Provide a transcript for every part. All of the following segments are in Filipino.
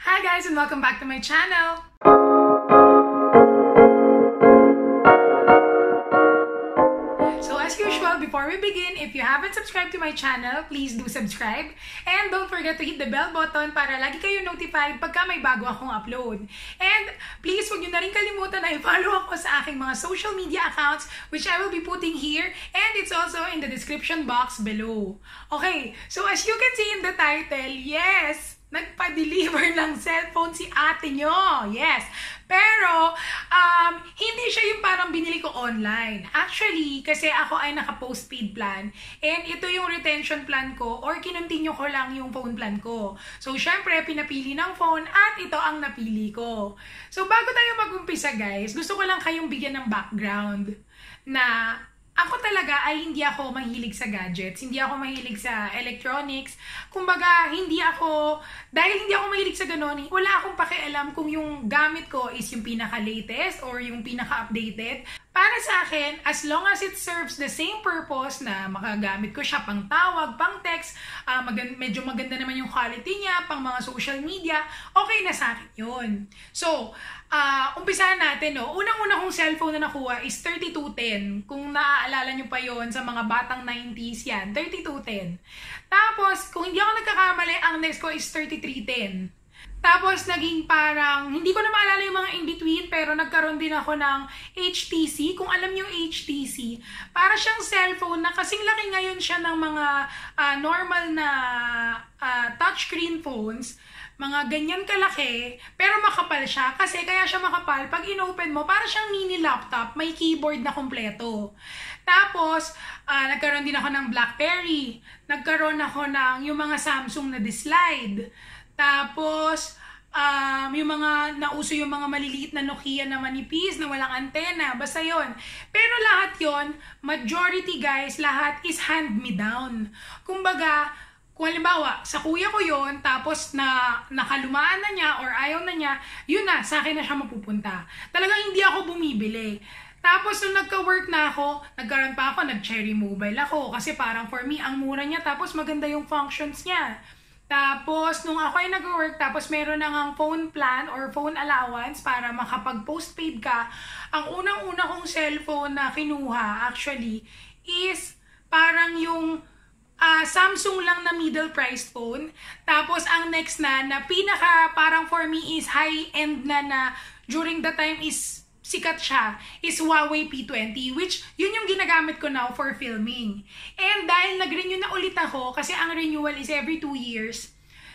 Hi guys and welcome back to my channel! So as usual, before we begin, if you haven't subscribed to my channel, please do subscribe. And don't forget to hit the bell button para lagi kayo notified pagka may bago akong upload. And please, huwag nyo na rin kalimutan na i-follow ako sa aking mga social media accounts which I will be putting here and it's also in the description box below. Okay, so as you can see in the title, yes, nagpa-deliver ng cellphone si ate nyo. Yes. Pero, um, hindi siya yung parang binili ko online. Actually, kasi ako ay naka-postpaid plan. And ito yung retention plan ko or kinontinue ko lang yung phone plan ko. So, syempre, pinapili ng phone at ito ang napili ko. So, bago tayo mag-umpisa guys, gusto ko lang kayong bigyan ng background na ako talaga ay hindi ako mahilig sa gadgets, hindi ako mahilig sa electronics. Kumbaga, hindi ako, dahil hindi ako mahilig sa ganun, wala akong pakialam kung yung gamit ko is yung pinaka-latest or yung pinaka-updated. Para sa akin, as long as it serves the same purpose na makagamit ko siya pang tawag, pang text, uh, mag- medyo maganda naman yung quality niya, pang mga social media, okay na sa akin yun. So, uh, umpisahan natin, no? Unang-una kong cellphone na nakuha is 3210. Kung naaalala nyo pa yon sa mga batang 90s yan, 3210. Tapos, kung hindi ako nagkakamali, ang next ko is 3310. Tapos, naging parang, hindi ko na maalala yung mga in-between, pero nagkaroon din ako ng HTC. Kung alam niyo HTC, para siyang cellphone na kasing laki ngayon siya ng mga uh, normal na uh, touchscreen phones mga ganyan kalaki, pero makapal siya. Kasi kaya siya makapal, pag inopen mo, para siyang mini laptop, may keyboard na kompleto. Tapos, uh, nagkaroon din ako ng Blackberry. Nagkaroon ako ng yung mga Samsung na slide. Tapos, um, yung mga nauso yung mga maliliit na Nokia na manipis na walang antena, basta yon. Pero lahat yon, majority guys, lahat is hand me down. Kumbaga, kung halimbawa, sa kuya ko yon tapos na nakalumaan na niya or ayaw na niya, yun na, sa akin na siya mapupunta. Talagang hindi ako bumibili. Tapos nung nagka-work na ako, nagkaroon pa ako, nag-cherry mobile ako. Kasi parang for me, ang mura niya, tapos maganda yung functions niya. Tapos, nung ako ay nag-work, tapos meron na ngang phone plan or phone allowance para makapag-postpaid ka, ang unang-una kong cellphone na kinuha, actually, is parang yung uh, Samsung lang na middle priced phone. Tapos, ang next na, na pinaka parang for me is high-end na na during the time is sikat siya is Huawei P20 which yun yung ginagamit ko now for filming. And dahil nag-renew na ulit ako kasi ang renewal is every 2 years,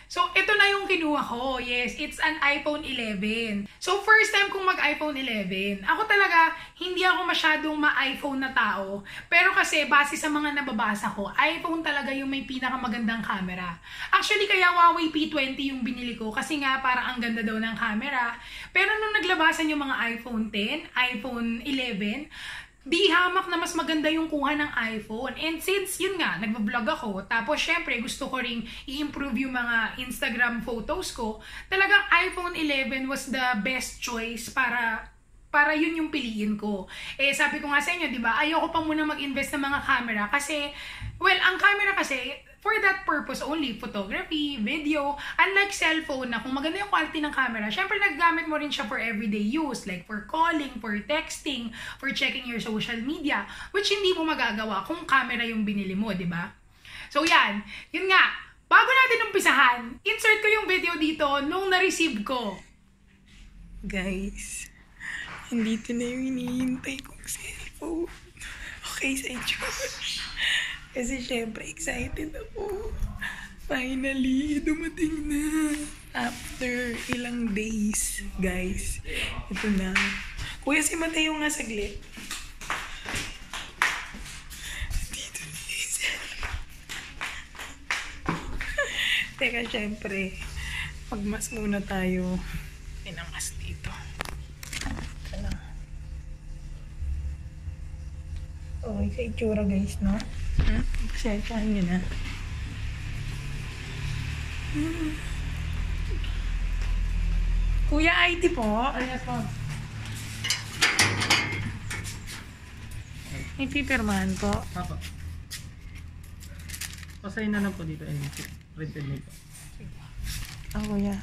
So, ito na yung kinuha ko. Yes, it's an iPhone 11. So, first time kong mag-iPhone 11. Ako talaga, hindi ako masyadong ma-iPhone na tao. Pero kasi, base sa mga nababasa ko, iPhone talaga yung may pinakamagandang camera. Actually, kaya Huawei P20 yung binili ko kasi nga parang ang ganda daw ng camera. Pero nung naglabasan yung mga iPhone 10, iPhone 11, di hamak na mas maganda yung kuha ng iPhone. And since, yun nga, nagbablog ako, tapos syempre gusto ko ring i-improve yung mga Instagram photos ko, talagang iPhone 11 was the best choice para para yun yung piliin ko. Eh, sabi ko nga sa inyo, di ba, ayoko pa muna mag-invest ng mga camera kasi, well, ang camera kasi, for that purpose only, photography, video, unlike cellphone na kung maganda yung quality ng camera, syempre naggamit mo rin siya for everyday use, like for calling, for texting, for checking your social media, which hindi mo magagawa kung camera yung binili mo, di ba? So yan, yun nga, bago natin umpisahan, insert ko yung video dito nung na-receive ko. Guys, andito na yung hinihintay kong cellphone. Okay, sa Diyos. Kasi syempre, excited ako. Finally, dumating na. After ilang days, guys. Ito na. Kuya, si Mateo nga saglit. Dito na Teka, syempre. Magmas muna tayo. Pinangas dito. Oh, okay sa itsura guys, no? Hmm? Exciting yun ah. Hmm. Kuya ID po. Ayan po. Ipipirmahan po. Apo. Pasayin na lang po dito. Ayun, Printed na po. Oh, kuya.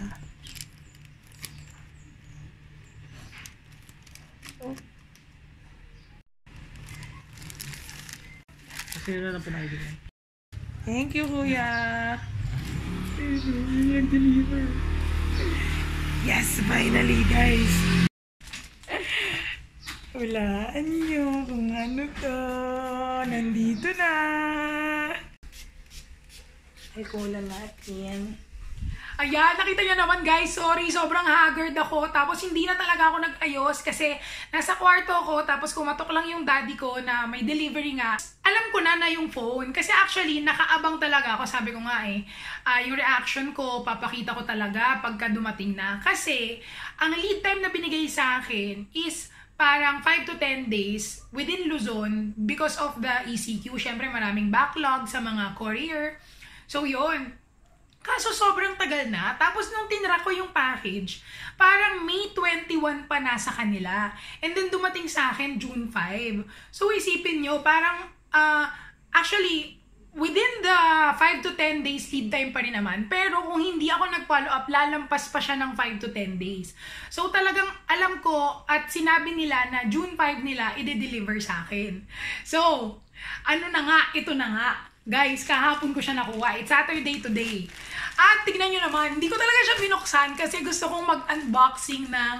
Oh. Pero na pinakibigyan. Thank you, kuya. Nag-deliver. Yes, finally, guys. Hulaan nyo kung ano to. Nandito na. Ay, kulang natin. Ayan, nakita niyo naman guys, sorry, sobrang haggard ako. Tapos hindi na talaga ako nag-ayos kasi nasa kwarto ko tapos kumatok lang yung daddy ko na may delivery nga. Alam ko na na yung phone kasi actually nakaabang talaga ako, sabi ko nga eh. Uh, yung reaction ko, papakita ko talaga pagka dumating na. Kasi ang lead time na binigay sa akin is parang 5 to 10 days within Luzon because of the ECQ. Syempre maraming backlog sa mga courier. So yun, Kaso sobrang tagal na. Tapos nung tinra ko yung package, parang May 21 pa nasa kanila. And then dumating sa akin June 5. So isipin nyo, parang uh, actually within the 5 to 10 days lead time pa rin naman. Pero kung hindi ako nag-follow up, lalampas pa siya ng 5 to 10 days. So talagang alam ko at sinabi nila na June 5 nila i-deliver sa akin. So, ano na nga, ito na nga. Guys, kahapon ko siya nakuha. It's Saturday today. At tignan nyo naman, hindi ko talaga siya binuksan kasi gusto kong mag-unboxing ng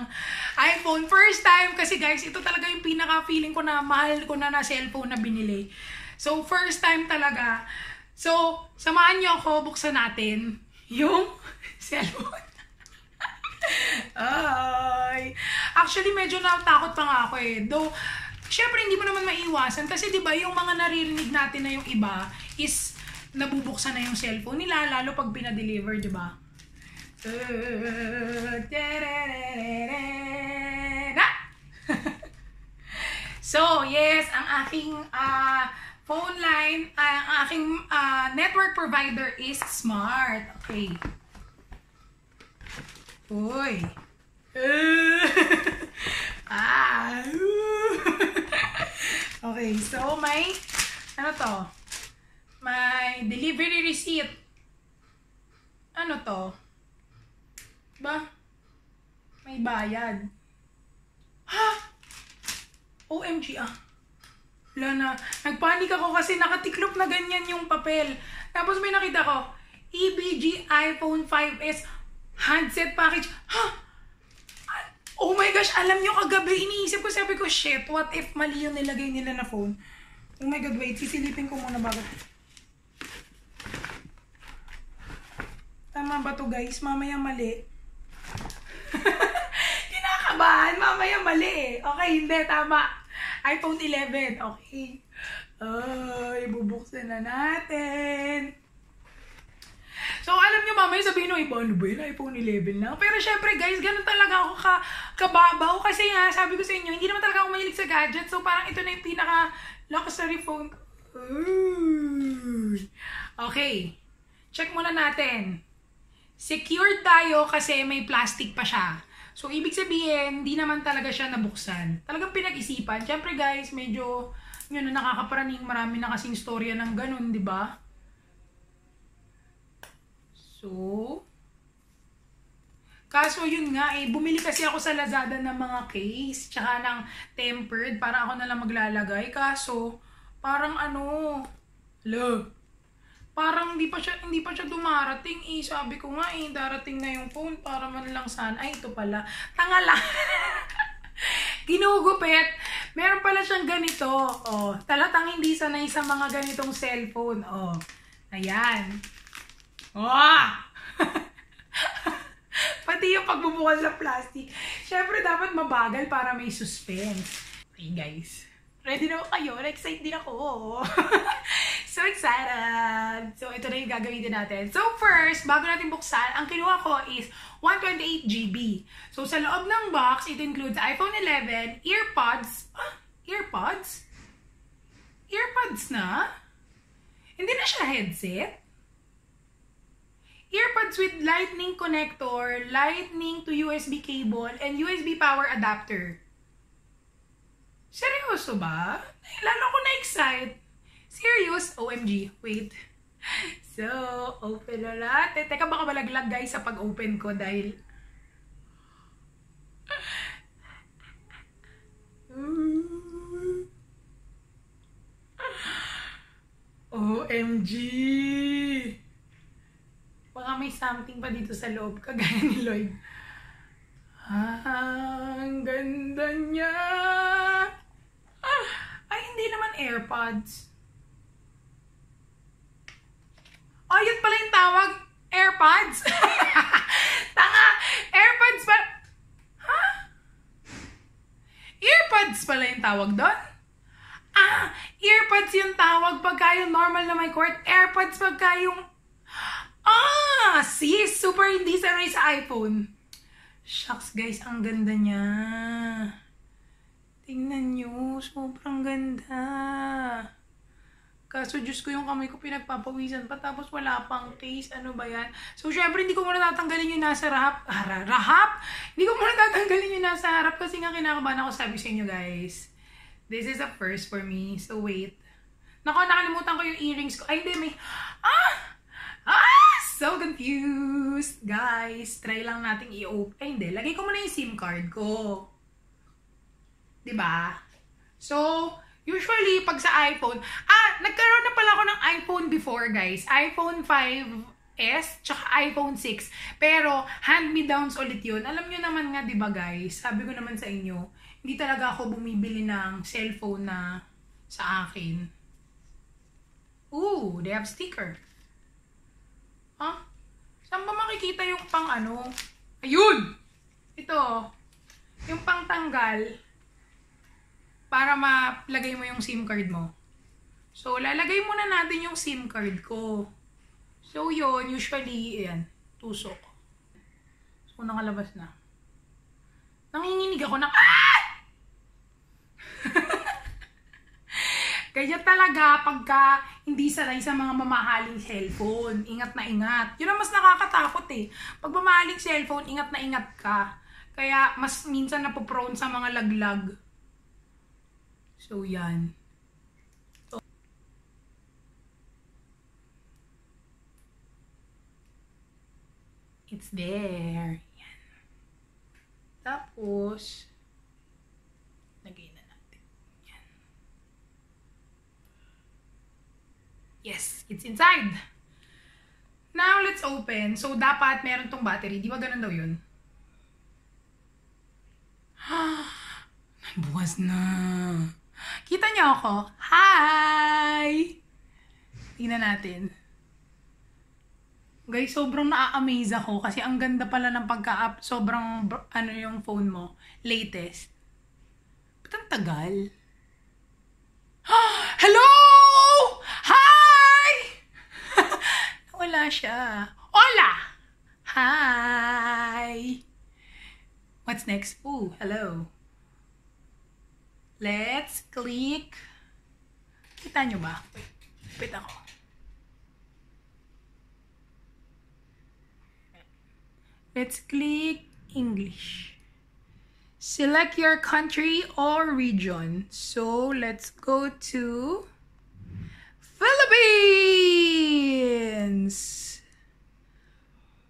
iPhone. First time kasi guys, ito talaga yung pinaka-feeling ko na mahal ko na na cellphone na binili. So, first time talaga. So, samahan nyo ako, buksan natin yung cellphone. Ay. Actually, medyo natakot pa nga ako eh. Though, syempre hindi mo naman maiwasan kasi 'di ba yung mga naririnig natin na yung iba is nabubuksan na yung cellphone nila, lalo pag pinadeliver, di ba? so, yes, ang aking uh, phone line, uh, ang aking uh, network provider is Smart. Okay. Uy. ah. Okay, so may, ano to? May delivery receipt. Ano to? Ba? May bayad. Ha? OMG ah. Wala na. Nagpanik ako kasi nakatiklop na ganyan yung papel. Tapos may nakita ko, EBG iPhone 5S handset package. Ha? Oh my gosh, alam nyo kagabi, iniisip ko, sabi ko, shit, what if mali yung nilagay nila na phone? Oh my god, wait, sisilipin ko muna bago. Tama ba to guys? Mamaya mali. Kinakabahan. Mamaya mali eh. Okay, hindi. Tama. iPhone 11. Okay. Ay, bubuksan na natin. So, alam nyo, mamaya sabihin nyo, iba, ano ba yun? iPhone 11 na. Pero syempre, guys, ganun talaga ako ka, kababaw. Kasi nga, sabi ko sa inyo, hindi naman talaga ako mahilig sa gadget. So, parang ito na yung pinaka-luxury phone ko. Okay. Check muna natin. Secured tayo kasi may plastic pa siya. So, ibig sabihin, hindi naman talaga siya nabuksan. Talagang pinag-isipan. Siyempre guys, medyo, yun, nakakaparaning marami na kasing storya ng ganun, di ba? So, kaso yun nga eh, bumili kasi ako sa Lazada ng mga case, tsaka ng tempered, para ako na lang maglalagay. Kaso, parang ano, look, parang hindi pa siya hindi pa siya dumarating eh. Sabi ko nga eh, darating na yung phone para man lang sana. Ay, ito pala. Tanga lang. Ginugupit. Meron pala siyang ganito. Oh, talatang hindi sanay sa mga ganitong cellphone. Oh. Ayan. Oh! Pati yung pagbubukas sa plastic. Siyempre, dapat mabagal para may suspense. Okay, guys. Ready na kayo? Na-excite din ako. so excited! So, ito na yung gagawin natin. So, first, bago natin buksan, ang kinuha ko is 128GB. So, sa loob ng box, it includes iPhone 11, earpods. Ah, earpods? Earpods na? Hindi na siya headset? Earpods with lightning connector, lightning to USB cable, and USB power adapter. Seryoso ba? Lalo ko na-excite. Serious? OMG. Wait. So, open na natin. Teka, baka malaglag guys sa pag-open ko dahil... OMG! Baka may something pa dito sa loob, kagaya ni Lloyd. Ah, ang ganda niya! Ah, ay, hindi naman AirPods. Oh, yun pala yung tawag. AirPods. Tanga, AirPods pa. Ha? Earpods pala yung tawag doon? Ah, earpods yung tawag pagka yung normal na may cord. Airpods pagka yung... Ah, see? Super hindi sanay sa iPhone. Shucks guys, ang ganda niya. Tingnan nyo, sobrang ganda. Kaso, Diyos ko, yung kamay ko pinagpapawisan pa, tapos wala pang case. Ano ba yan? So, syempre, hindi ko muna tatanggalin yung nasa rahap. Ah, rahap? Hindi ko muna tatanggalin yung nasa harap kasi nga kinakabahan ako sabi sa inyo, guys. This is a first for me. So, wait. Nako, nakalimutan ko yung earrings ko. Ay, hindi, may... Ah! Confused! Guys, try lang nating i-open. Ay, hindi. Lagay ko muna yung SIM card ko. ba? So, usually, pag sa iPhone, ah, nagkaroon na pala ako ng iPhone before, guys. iPhone 5S, tsaka iPhone 6. Pero, hand-me-downs ulit yun. Alam nyo naman nga, ba guys? Sabi ko naman sa inyo, hindi talaga ako bumibili ng cellphone na sa akin. Ooh, they have sticker. Huh? Saan ba makikita yung pang ano? Ayun! Ito. Yung pang tanggal para malagay mo yung SIM card mo. So, lalagay muna natin yung SIM card ko. So, yun, usually, ayan, tusok. So, nakalabas na. Nanginginig ako ng, ah! Kaya talaga, pagka hindi sanay sa mga mamahaling cellphone, ingat na ingat. Yun ang mas nakakatakot eh. Pag mamahaling cellphone, ingat na ingat ka. Kaya, mas minsan napoprone sa mga laglag. So, yan. It's there. Yan. Tapos, lagay na natin. Yan. Yes, it's inside. Now, let's open. So, dapat meron tong battery. Di ba ganun daw yun? Bukas na. Kita niyo ako? Hi! Tingnan natin. Guys, sobrang na-amaze ako kasi ang ganda pala ng pagka-up. Sobrang, ano yung phone mo, latest. Ba't ang tagal? Hello! Wala siya. Hola! Hi! What's next? Ooh, hello. Let's click. Kita nyo ba? Wait, wait ako. Let's click English. Select your country or region. So let's go to Philippines.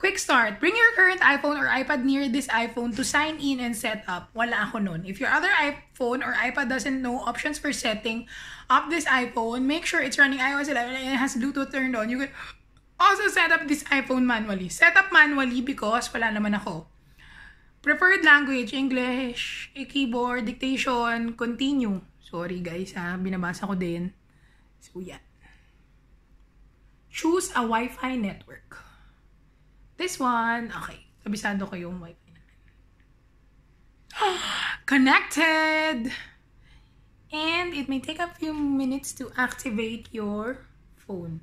Quick start. Bring your current iPhone or iPad near this iPhone to sign in and set up. Wala ako nun. If your other iPhone or iPad doesn't know options for setting up this iPhone, make sure it's running iOS 11 and it has Bluetooth turned on. You can also set up this iPhone manually. Set up manually because wala naman ako. Preferred language, English, keyboard, dictation, continue. Sorry guys ha, binabasa ko din. So yan. Choose a Wi-Fi network. This one, okay. Kabisado ko yung wifi namin. Connected! And it may take a few minutes to activate your phone.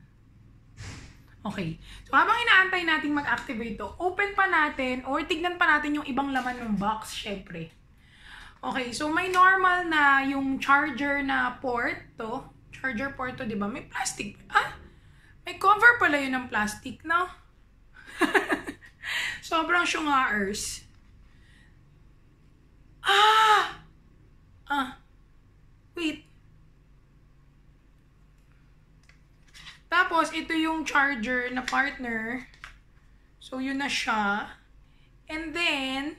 Okay. So, habang inaantay natin mag-activate to, open pa natin or tignan pa natin yung ibang laman ng box, syempre. Okay. So, may normal na yung charger na port to. Charger port to, di ba? May plastic. Ah! May cover pala yun ng plastic, no? Sobrang syungaers. Ah! Ah. Wait. Tapos, ito yung charger na partner. So, yun na siya. And then,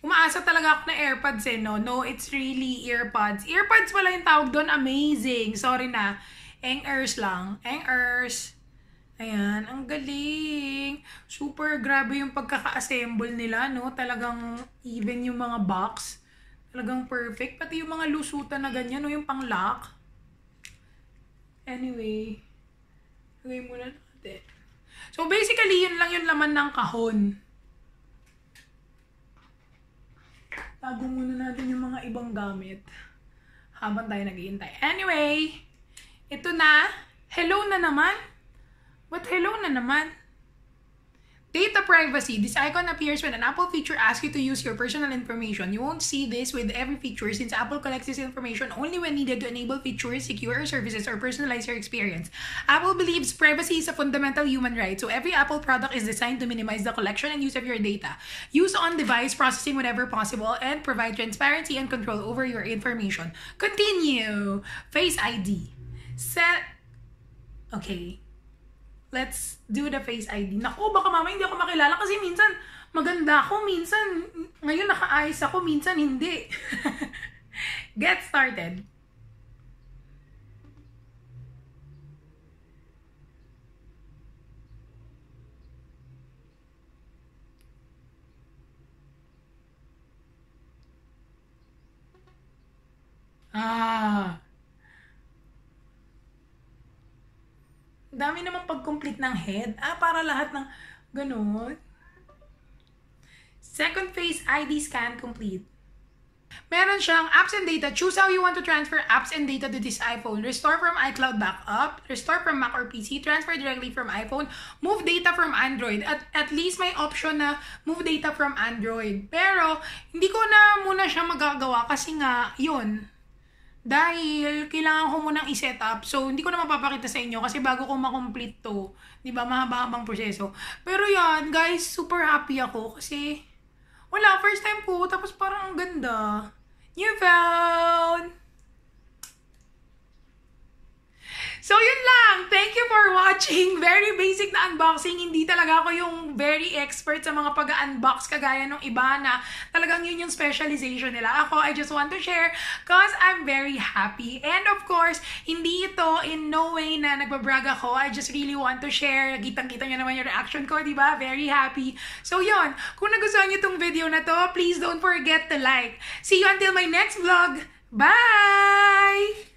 umaasa talaga ako na AirPods eh, no? No, it's really earpods. Earpods pala yung tawag doon. Amazing. Sorry na. Eng-ers lang. Eng-ers. Ayan, ang galing. Super grabe yung pagkaka-assemble nila, no? Talagang even yung mga box. Talagang perfect. Pati yung mga lusutan na ganyan, no? Yung pang-lock. Anyway, lagay muna natin. So basically, yun lang yung laman ng kahon. Tago muna natin yung mga ibang gamit habang tayo naghihintay. Anyway, ito na. Hello na naman. What hello na naman? Data privacy. This icon appears when an Apple feature asks you to use your personal information. You won't see this with every feature since Apple collects this information only when needed to enable features, secure services, or personalize your experience. Apple believes privacy is a fundamental human right, so every Apple product is designed to minimize the collection and use of your data. Use on-device processing whenever possible and provide transparency and control over your information. Continue. Face ID. Set. Okay. Let's do the face ID. Naku, baka mama hindi ako makilala kasi minsan maganda ako, minsan ngayon naka-ayos ako, minsan hindi. Get started. Ah. Dami namang pag-complete ng head. Ah, para lahat ng ganun. Second phase ID scan complete. Meron siyang apps and data. Choose how you want to transfer apps and data to this iPhone. Restore from iCloud backup. Restore from Mac or PC. Transfer directly from iPhone. Move data from Android. At, at least may option na move data from Android. Pero, hindi ko na muna siya magagawa kasi nga, yun, dahil kailangan ko munang i-set up. So, hindi ko na mapapakita sa inyo kasi bago ko ma-complete to, di ba, mahaba-habang proseso. Pero yan, guys, super happy ako kasi wala, first time ko, tapos parang ang ganda. You found! So, yun lang. Thank you for watching. Very basic na unboxing. Hindi talaga ako yung very expert sa mga pag-unbox kagaya ng iba na talagang yun yung specialization nila. Ako, I just want to share cause I'm very happy. And of course, hindi ito in no way na nagbabrag ako. I just really want to share. Kitang-kita nyo naman yung reaction ko, di ba? Very happy. So, yun. Kung nagustuhan nyo itong video na to, please don't forget to like. See you until my next vlog. Bye!